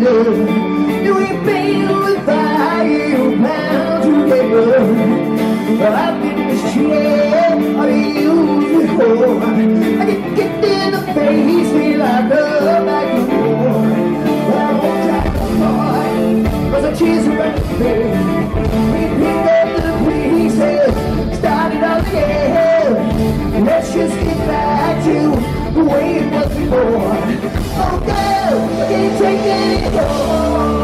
together. You ain't paying with value bound together. But I've been mistreated, I've used before. I get kicked in the face, feel I go back and forth. But I won't try to fight, cause I chase around the face. We pick up the pieces, started all again. Let's just get back to the way it was before. Oh God. I can't take it? anymore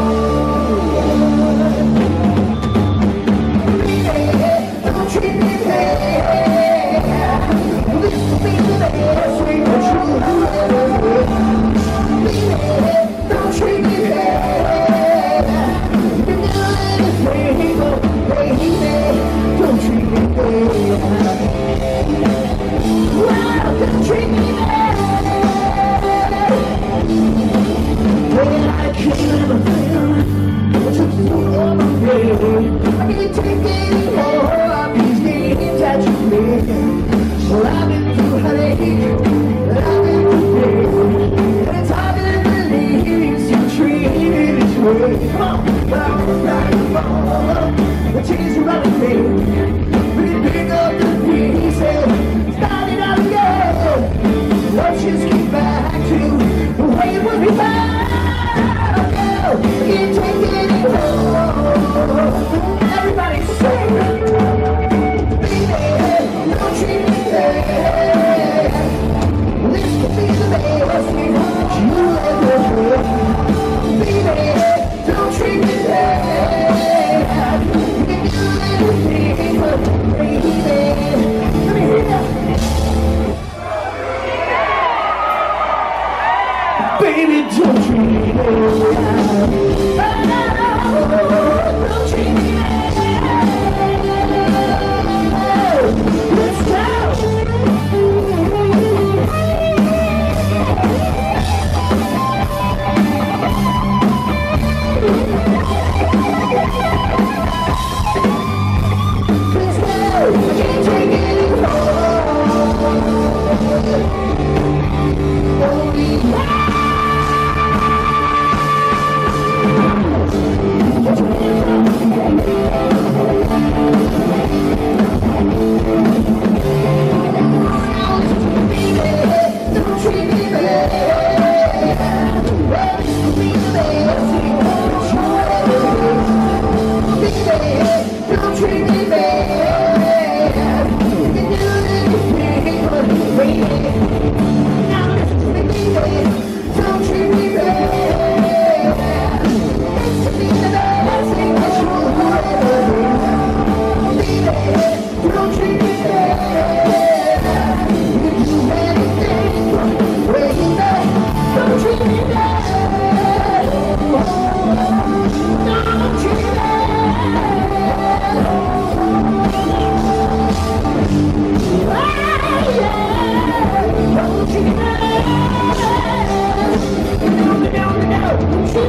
tricking Just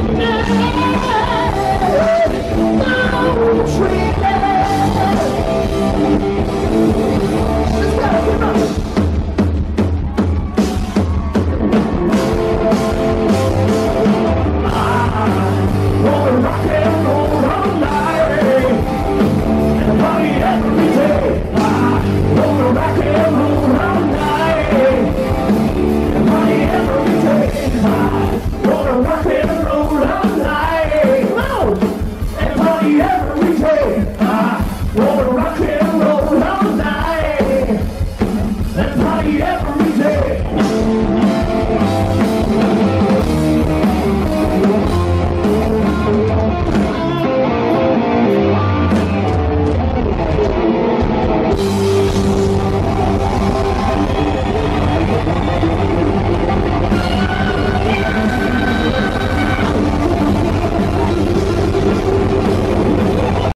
No.